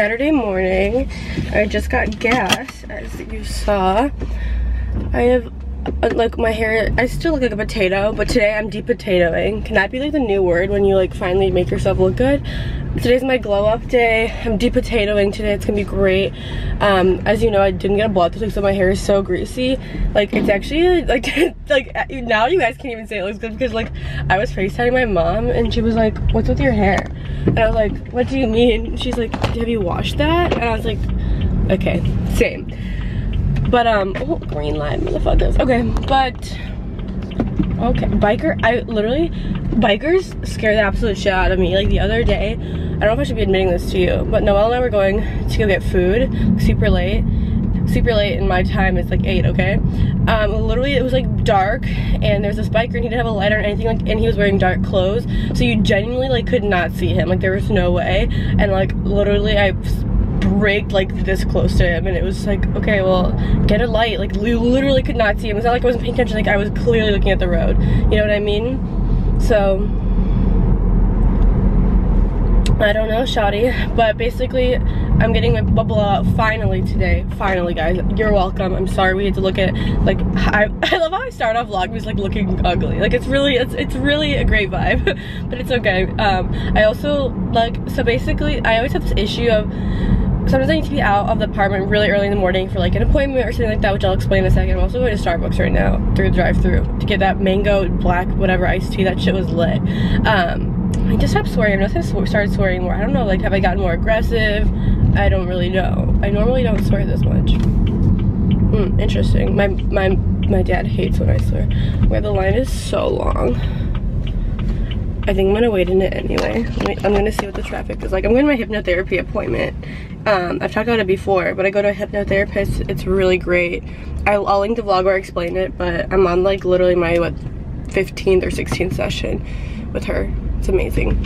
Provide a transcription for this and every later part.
Saturday morning. I just got gas, as you saw. I have, like, my hair, I still look like a potato, but today I'm de-potatoing. Can that be, like, the new word when you, like, finally make yourself look good? Today's my glow up day. I'm de-potatoing today. It's gonna be great. Um, as you know, I didn't get a blood test, so my hair is so greasy. Like, it's actually, like, like, now you guys can't even say it looks good because, like, I was FaceTiming my mom and she was like, what's with your hair? And I was like, what do you mean? She's like, have you washed that? And I was like, okay, same. But, um, oh, green line, motherfuckers. Okay, but, okay, biker, I literally, bikers scare the absolute shit out of me. Like, the other day, I don't know if I should be admitting this to you, but Noelle and I were going to go get food super late super late and my time is like 8, okay? Um, literally it was like dark and there's this biker and he didn't have a light or anything like, and he was wearing dark clothes. So you genuinely like could not see him. Like there was no way. And like literally I braked like this close to him and it was like, okay, well, get a light. Like you literally could not see him. It's not like I wasn't paying attention, like I was clearly looking at the road. You know what I mean? So I don't know, shoddy. But basically, I'm getting my bubble out finally today. Finally, guys. You're welcome. I'm sorry we had to look at, like, I, I love how I start off vlogmas, like, looking ugly. Like, it's really, it's, it's really a great vibe. but it's okay. Um, I also, like, so basically, I always have this issue of, sometimes I need to be out of the apartment really early in the morning for like an appointment or something like that, which I'll explain in a second. I'm also going to Starbucks right now through the drive through to get that mango black whatever iced tea. That shit was lit. Um, I just stopped swearing. I noticed I started swearing more. I don't know, like, have I gotten more aggressive? I don't really know. I normally don't swear this much. Hmm, interesting. My, my, my dad hates when I swear. Where the line is so long. I think I'm gonna wait in it anyway. I'm gonna see what the traffic is like. I'm going to my hypnotherapy appointment. Um, I've talked about it before, but I go to a hypnotherapist. It's really great. I'll, I'll link the vlog where I explain it, but I'm on like literally my, what, 15th or 16th session with her. It's amazing.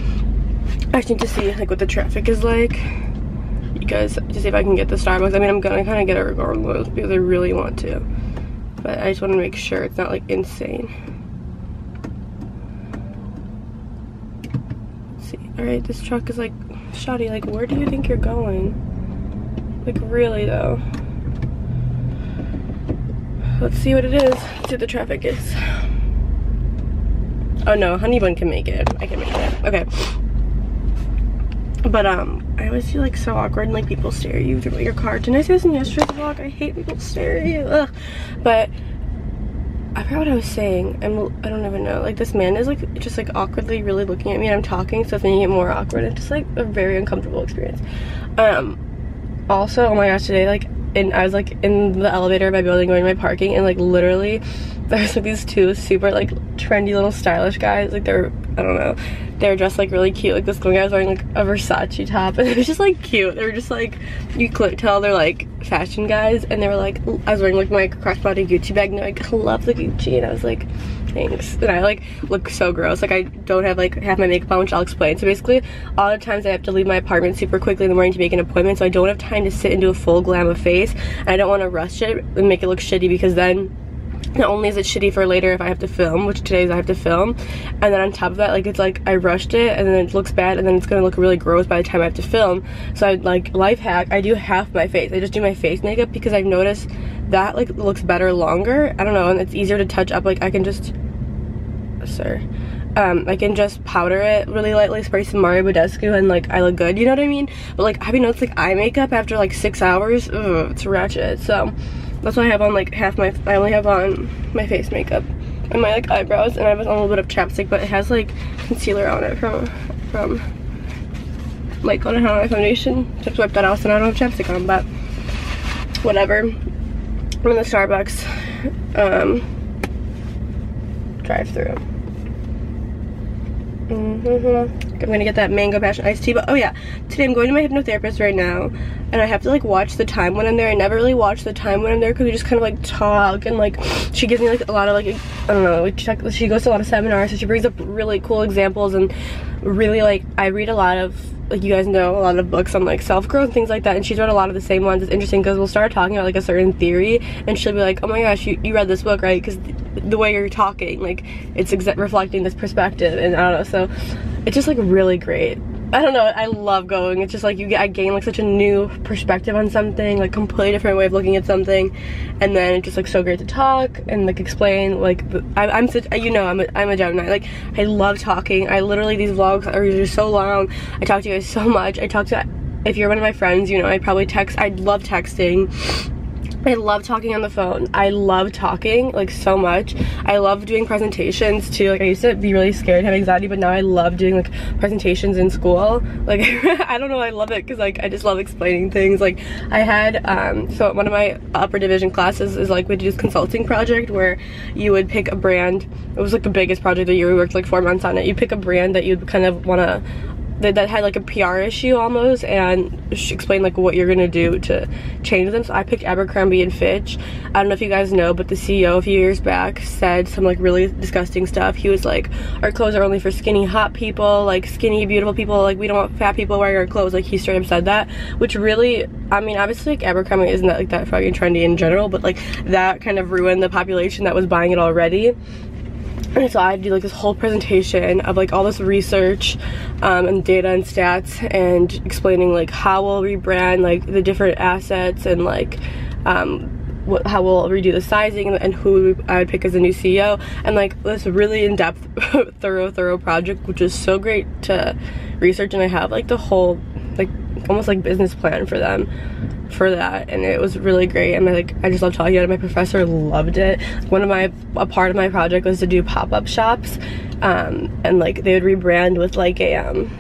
I just need to see like what the traffic is like. Guys, to see if I can get the Starbucks. I mean, I'm gonna kind of get it regardless because I really want to. But I just want to make sure it's not like insane. See. All right, this truck is like, shoddy. Like, where do you think you're going? Like, really though. Let's see what it is. Let's see the traffic is. Oh no, honey bun can make it. I can make it. Okay. But um, I always feel like so awkward and like people stare at you through your car. Didn't I say this in yesterday's vlog? I hate people stare at you. Ugh. But I forgot what I was saying. I'm, I don't even know. Like this man is like just like awkwardly really looking at me and I'm talking so it's making it more awkward. It's just like a very uncomfortable experience. Um, also, oh my gosh, today like and I was like in the elevator of my building going to my parking and like literally there's like these two super like trendy little stylish guys like they're I don't know. They're dressed like really cute. Like this one guy was wearing like a Versace top and it was just like cute. They were just like you could tell they're like fashion guys and they were like I was wearing like my crossbody Gucci bag and they're like I love the Gucci and I was like thanks. And I like look so gross. Like I don't have like half my makeup on which I'll explain. So basically all the times I have to leave my apartment super quickly in the morning to make an appointment so I don't have time to sit and do a full glam of face. And I don't want to rush it and make it look shitty because then not only is it shitty for later if I have to film, which today's I have to film, and then on top of that, like it's like I rushed it and then it looks bad and then it's gonna look really gross by the time I have to film. So I like life hack, I do half my face. I just do my face makeup because I've noticed that like looks better longer. I don't know, and it's easier to touch up. Like I can just, sir, um, I can just powder it really lightly, spray some Mario Badescu and like I look good, you know what I mean? But like have you noticed like eye makeup after like six hours? Ugh, it's ratchet. So that's why I have on like half my, I only have on my face makeup and my like eyebrows and I have on a little bit of chapstick but it has like concealer on it from, from like on my foundation. Just wipe that off and I don't have chapstick on but whatever. I'm in the Starbucks um, drive through. Mm -hmm. I'm gonna get that mango passion iced tea. But oh yeah, today I'm going to my hypnotherapist right now, and I have to like watch the time when I'm there. I never really watch the time when I'm there because we just kind of like talk and like she gives me like a lot of like I don't know. Like she, goes to a lot of seminars, so she brings up really cool examples and really like I read a lot of like you guys know a lot of books on like self-growth and things like that and she's read a lot of the same ones it's interesting because we'll start talking about like a certain theory and she'll be like oh my gosh you, you read this book right because the way you're talking like it's reflecting this perspective and I don't know so it's just like really great I don't know, I love going. It's just like you get, I gain like such a new perspective on something, like completely different way of looking at something. And then it's just like so great to talk and like explain, like, I, am such, you know, I'm a, I'm a Gemini. Like, I love talking. I literally, these vlogs are just so long. I talk to you guys so much. I talk to, if you're one of my friends, you know, I probably text, I love texting I love talking on the phone. I love talking like so much. I love doing presentations too. Like I used to be really scared, and have anxiety, but now I love doing like presentations in school. Like I don't know, I love it because like I just love explaining things. Like I had um so one of my upper division classes is like we did this consulting project where you would pick a brand. It was like the biggest project of the year. We worked like four months on it. You pick a brand that you'd kind of want to that, that had like a PR issue almost and she explained like what you're gonna do to change them. So I picked Abercrombie and Fitch. I don't know if you guys know, but the CEO a few years back said some like really disgusting stuff. He was like, our clothes are only for skinny hot people, like skinny beautiful people, like we don't want fat people wearing our clothes. Like he straight up said that, which really, I mean, obviously like Abercrombie isn't that like that fucking trendy in general, but like that kind of ruined the population that was buying it already. And so I had to do like this whole presentation of like all this research um, and data and stats and explaining like how we'll rebrand like the different assets and like um, what, how we'll redo the sizing and, and who I would pick as a new CEO and like this really in-depth thorough thorough project which is so great to research and I have like the whole like almost like business plan for them for that and it was really great and I, like I just love talking about it my professor loved it one of my a part of my project was to do pop-up shops um, and like they would rebrand with like a um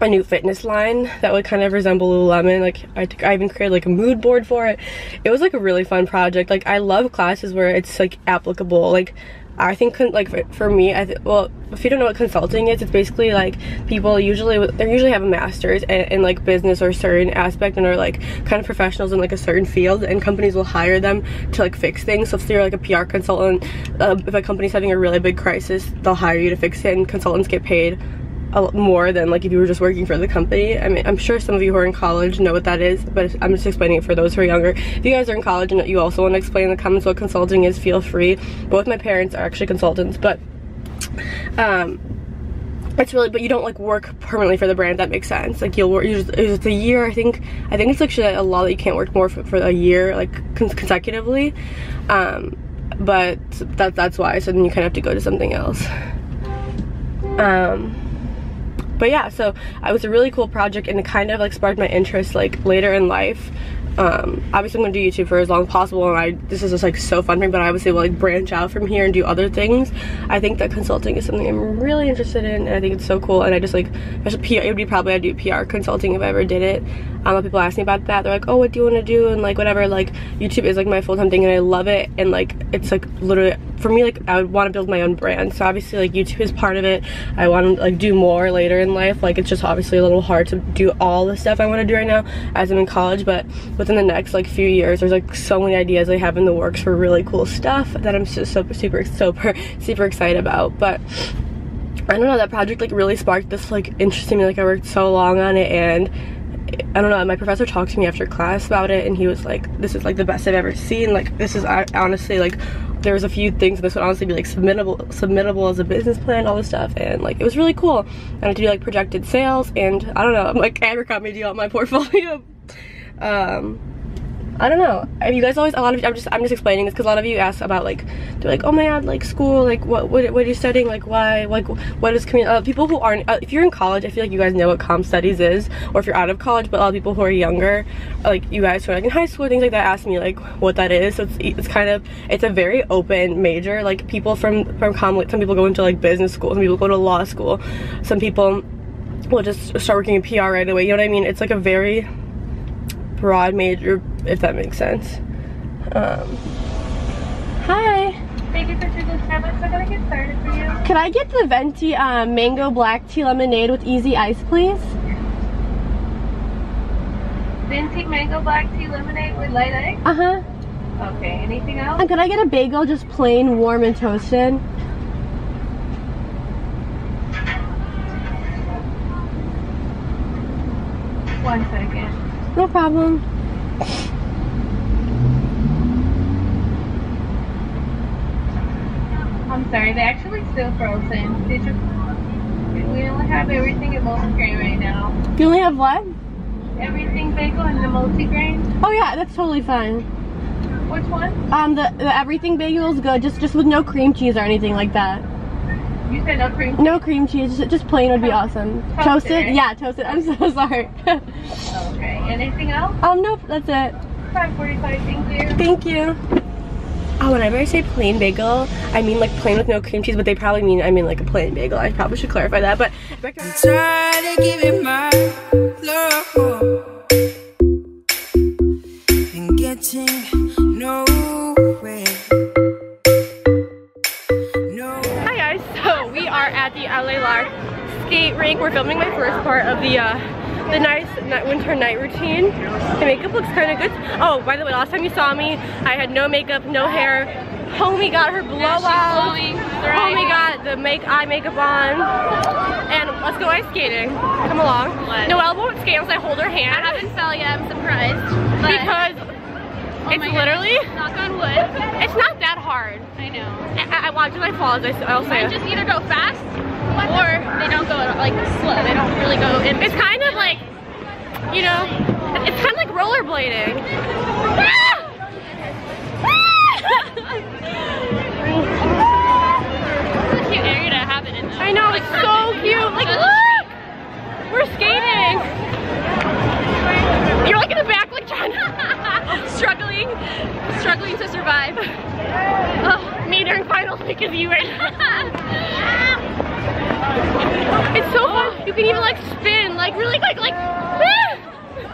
a new fitness line that would kind of resemble Lululemon. Like I, I even created like a mood board for it. It was like a really fun project. Like I love classes where it's like applicable. Like I think like for, for me, I well, if you don't know what consulting is, it's basically like people usually they usually have a master's in, in, like business or certain aspect and are like kind of professionals in like a certain field, and companies will hire them to like fix things. So if you're like a PR consultant, uh, if a company's having a really big crisis, they'll hire you to fix it, and consultants get paid more than like if you were just working for the company. I mean, I'm sure some of you who are in college know what that is, but I'm just explaining it for those who are younger. If you guys are in college and you also want to explain in the comments what consulting is, feel free. Both my parents are actually consultants, but um, it's really, but you don't like work permanently for the brand, that makes sense. Like you'll work, it's a year, I think, I think it's actually a law that you can't work more for, for a year, like consecutively. Um, but that, that's why, so then you kind of have to go to something else. Um, but yeah so it was a really cool project and it kind of like sparked my interest like later in life. Um, obviously I'm gonna do YouTube for as long as possible and I this is just like so fun for me but I able to like branch out from here and do other things. I think that consulting is something I'm really interested in and I think it's so cool and I just like PR, it would be probably I'd do PR consulting if I ever did it um, people ask me about that they're like oh what do you want to do? And like whatever like YouTube is like my full-time thing and I love it. And like it's like literally for me like I would want to build my own brand. So obviously like YouTube is part of it. I want to like do more later in life. Like it's just obviously a little hard to do all the stuff I want to do right now as I'm in college. But within the next like few years there's like so many ideas I have in the works for really cool stuff that I'm just super super super super excited about. But I don't know that project like really sparked this like interest in me. Like I worked so long on it and I don't know, my professor talked to me after class about it and he was like, this is like the best I've ever seen. Like this is honestly like, there was a few things this would honestly be like submittable submittable as a business plan, all this stuff. And like, it was really cool. I had to do like projected sales and I don't know, I'm like Abercrombie do out my portfolio. um, I don't know. You guys always a lot of I'm just I'm just explaining this because a lot of you ask about like they're like oh my god like school like what what, what are you studying? Like why? Like what is community uh, people who aren't uh, if you're in college I feel like you guys know what com studies is or if you're out of college but a lot of people who are younger like you guys who are like in high school things like that ask me like what that is. So it's it's kind of it's a very open major. Like people from from com like some people go into like business school some people go to law school some people will just start working in PR right away you know what I mean? It's like a very broad major, if that makes sense. Um, hi. Thank you for choosing Starbucks. I'm gonna get started for you. Can I get the venti um, mango black tea lemonade with easy ice, please? Venti mango black tea lemonade with light ice? Uh-huh. Okay, anything else? And could I get a bagel just plain, warm, and toasted? One second. No problem. I'm sorry, they're actually still frozen. Did you? We only have everything in multigrain right now. You only have what? Everything bagel and the multigrain. Oh yeah, that's totally fine. Which one? Um, the, the everything bagel is good, just just with no cream cheese or anything like that. You said no cream. No cream cheese, just, just plain would be awesome. Toasted, Toasted? right? Yeah, toasted. I'm so sorry. Okay. Anything else? um, nope, that's it. 545. Thank you. Thank you. Oh, whenever I say plain bagel, I mean like plain with no cream cheese, but they probably mean I mean like a plain bagel. I probably should clarify that. But back rink. We're filming my first part of the uh, the nice night, winter night routine. The makeup looks kind of good. Oh, by the way, last time you saw me, I had no makeup, no hair. Homie got her blowout. Homie got the make eye makeup on. And let's go ice skating. Come along. Noelle won't skate unless I hold her hand. I haven't fell yet, I'm surprised. Because it's literally, Knock on wood. it's not that hard. I know. I, I watch when I fall, as I, I'll say. Mine just either go fast or they don't go like slow. They don't really go in. It's kind of like, you know, it's kind of like rollerblading. It's a cute area to have it in though. I know, it's so cute. Like, look! We're skating. You're like in the back, like trying struggling, struggling to survive. Oh, me during finals because you right It's so fun. You can even like spin, like really like like.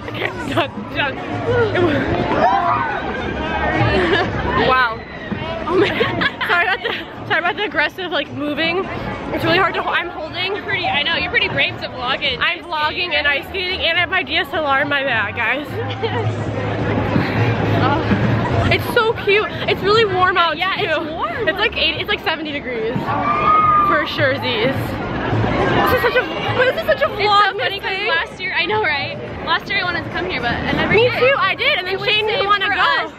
Okay, done, done. wow. Oh my. sorry about the sorry about the aggressive like moving. It's really hard to. hold. I'm holding. You're pretty. I know you're pretty brave to vlog it. I'm vlogging and ice skating and I have my DSLR in my bag, guys. Oh, it's so cute. It's really warm out Yeah, too. it's warm. It's like 80, it's like 70 degrees. For sure, Z's. This is such a, this is such a It's so vlog funny because last year, I know, right? Last year I wanted to come here, but I never Me did. too, I did, and then Shane didn't want to go. us.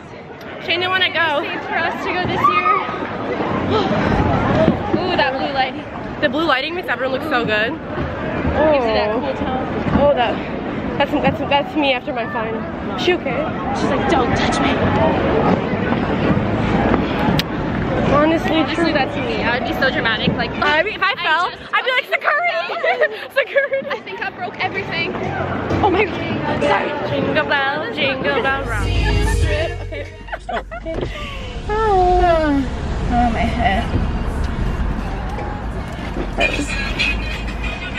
Shane didn't want to go. Saved for us to go this year. Ooh, that blue light The blue lighting makes everyone look so good. gives you that cool tone. Oh, that, that's, that's, that's me after my final. She okay? She's like, don't touch me. Honestly, Honestly, that's me. I would be so dramatic. Like, I mean, if I fell, just I'd be like, security! security! I think I broke everything. Oh my god. Sorry. Jingle bell, jingle bell rock. Okay. Oh, oh, my head.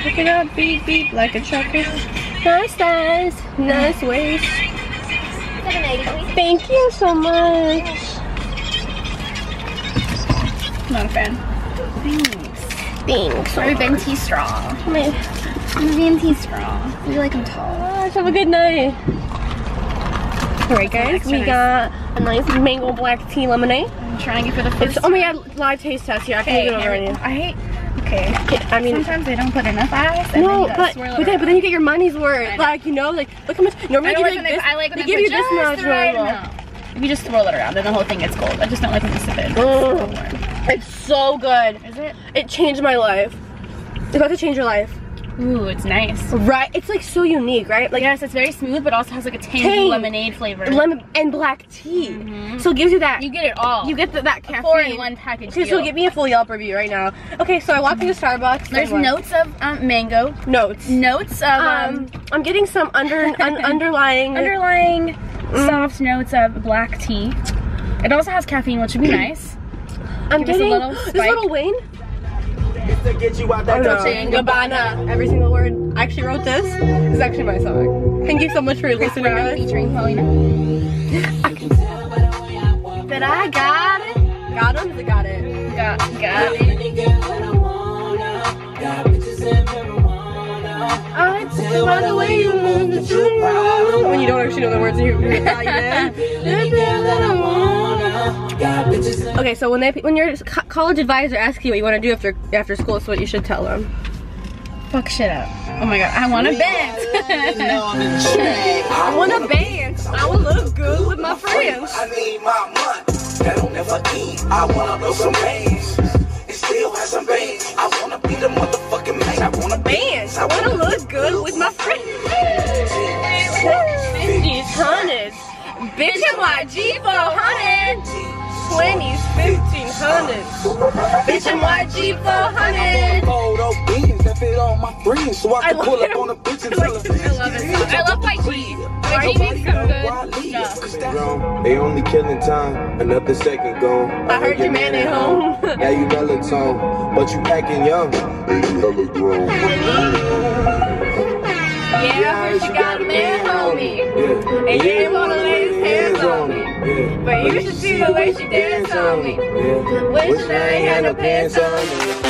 Pick it up, beep beep, like a trucker. Nice eyes, nice waist. Thank you so much. Not a fan. Thanks. Or venti straw. My Venti straw. You like them tall. gosh, have a good night. Alright guys, we nice. got a nice mango black tea lemonade. I'm trying to get for the first It's, oh my god, live taste test here. I can't get over any. I hate. Okay. I mean, Sometimes they don't put enough ice. And no, but, but, then, but then you get your money's worth. Like, you know, like, look how much. Normally I they give like this. I like they give you this much. right normal. amount. If you just swirl it around, then the whole thing gets cold. I just don't like when you sip it. Mm. It's so good. Is it? It changed my life. It's about to change your life. Ooh, it's nice. Right? It's like so unique, right? Like yes, it's very smooth, but also has like a tangy Tang. lemonade flavor. lemon and black tea. So it gives you that. you get it all. you get the, that caffeine. four in one package. Okay, so give me a full Yelp review right now. Okay, so I walked into Starbucks. There's notes of um, mango. notes. Notes of um, Um, I'm getting some under un, underlying. underlying Mm. soft notes of black tea. It also has caffeine, which would be nice. I'm give getting little this little Wayne. To get you out that Dolce Dolce and Gabbana. Every single word. I actually wrote this. This is actually my song. Thank you so much for listening, Brown guys. featuring Polina. That I got it. Got him. Got it. Got, got it. I tell by the way you move the truth. When you don't actually know the words, you you thought you did. Okay, so when they when your college advisor asks you what you want to do after after school, it's what you should tell them. Fuck shit up. Oh my god, I want a Benz. I want a Benz. I would look good with my friends. I need my money. That don't never eat. I wanna blow some bands. And still have some bands. I wanna be the motherfucking man. I wanna bands. I wanna look good with my friends. Bitch, MYG for a hundred. Photo beans that fit on my friends so I I can pull up on a bitch and I tell her. it. I love it. I love YG. YG makes some good stuff. They only killing time, another second gone. I heard your man at home. now you melatonin, but you acting young. And you hella grown. Yeah, heard you got a man, homie. Yeah. And you ain't wanna lay his hands on me. Yeah. But you should see the way she dance on me. Wish I had no pants on me.